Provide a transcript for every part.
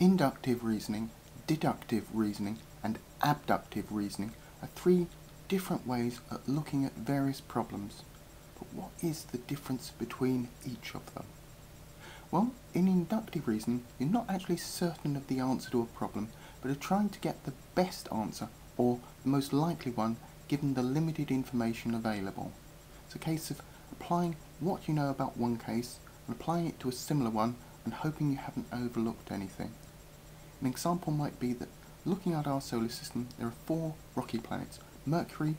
Inductive reasoning, deductive reasoning and abductive reasoning are three different ways of looking at various problems. But what is the difference between each of them? Well, in inductive reasoning, you're not actually certain of the answer to a problem, but are trying to get the best answer, or the most likely one, given the limited information available. It's a case of applying what you know about one case and applying it to a similar one and hoping you haven't overlooked anything. An example might be that looking at our solar system, there are four rocky planets, Mercury,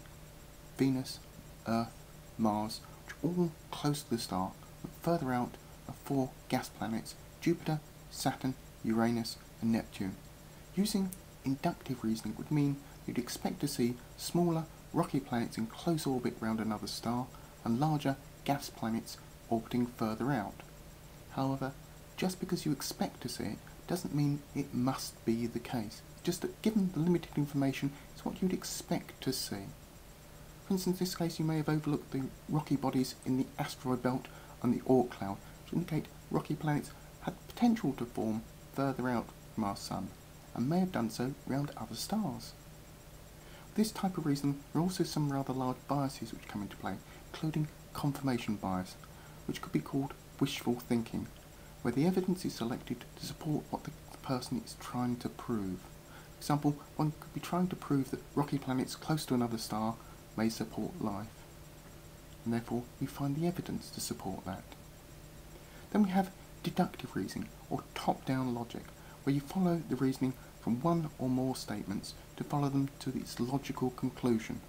Venus, Earth, Mars, which are all close to the star, but further out are four gas planets, Jupiter, Saturn, Uranus and Neptune. Using inductive reasoning would mean you'd expect to see smaller rocky planets in close orbit round another star and larger gas planets orbiting further out. However, just because you expect to see it doesn't mean it must be the case. Just that given the limited information, it's what you'd expect to see. For instance, in this case you may have overlooked the rocky bodies in the asteroid belt and the Oort cloud, which indicate rocky planets had potential to form further out from our Sun, and may have done so around other stars. With this type of reasoning, there are also some rather large biases which come into play, including confirmation bias, which could be called wishful thinking, where the evidence is selected to support what the person is trying to prove. For example, one could be trying to prove that rocky planets close to another star may support life, and therefore we find the evidence to support that. Then we have deductive reasoning, or top-down logic, where you follow the reasoning from one or more statements to follow them to its logical conclusion.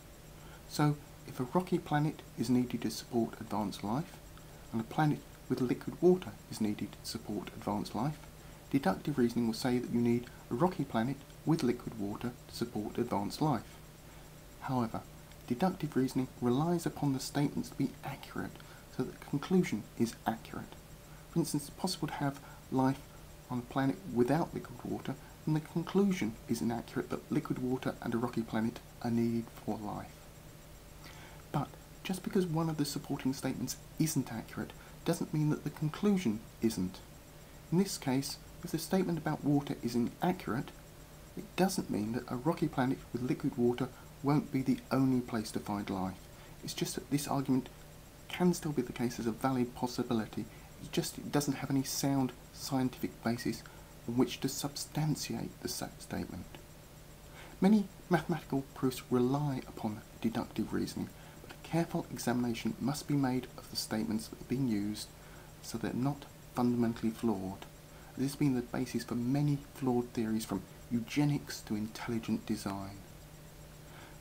So, if a rocky planet is needed to support advanced life, and a planet with liquid water is needed to support advanced life, deductive reasoning will say that you need a rocky planet with liquid water to support advanced life. However, deductive reasoning relies upon the statements to be accurate so that the conclusion is accurate. For instance, it's possible to have life on a planet without liquid water and the conclusion is inaccurate that liquid water and a rocky planet are needed for life. But just because one of the supporting statements isn't accurate doesn't mean that the conclusion isn't. In this case, if the statement about water is inaccurate, it doesn't mean that a rocky planet with liquid water won't be the only place to find life. It's just that this argument can still be the case as a valid possibility. It's just it doesn't have any sound scientific basis on which to substantiate the statement. Many mathematical proofs rely upon deductive reasoning, careful examination must be made of the statements that are being used so they're not fundamentally flawed. This has been the basis for many flawed theories from eugenics to intelligent design.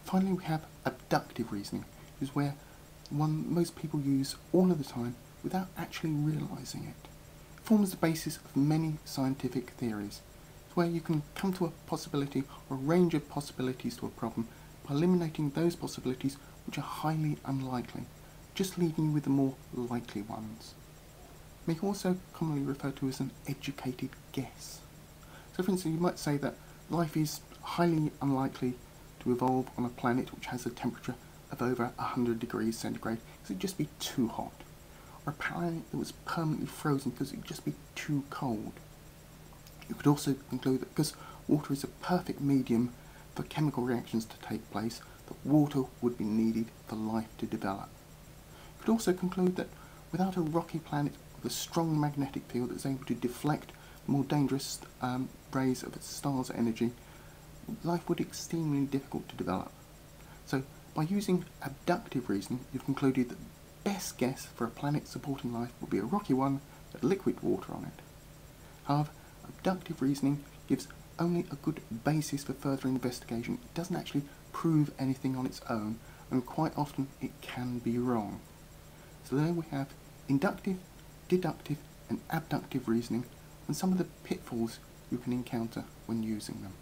Finally, we have abductive reasoning, which is where one most people use all of the time without actually realizing it. It forms the basis of many scientific theories. It's where you can come to a possibility or a range of possibilities to a problem by eliminating those possibilities which are highly unlikely, just leaving you with the more likely ones. May also commonly referred to as an educated guess. So for instance, you might say that life is highly unlikely to evolve on a planet which has a temperature of over 100 degrees centigrade because it'd just be too hot. Or a planet that was permanently frozen because it'd just be too cold. You could also conclude that because water is a perfect medium for chemical reactions to take place, that water would be needed for life to develop. You could also conclude that without a rocky planet with a strong magnetic field that's able to deflect the more dangerous um, rays of its star's energy, life would be extremely difficult to develop. So, by using abductive reasoning, you've concluded that the best guess for a planet supporting life would be a rocky one with liquid water on it. However, abductive reasoning gives only a good basis for further investigation. It doesn't actually prove anything on its own, and quite often it can be wrong. So there we have inductive, deductive, and abductive reasoning, and some of the pitfalls you can encounter when using them.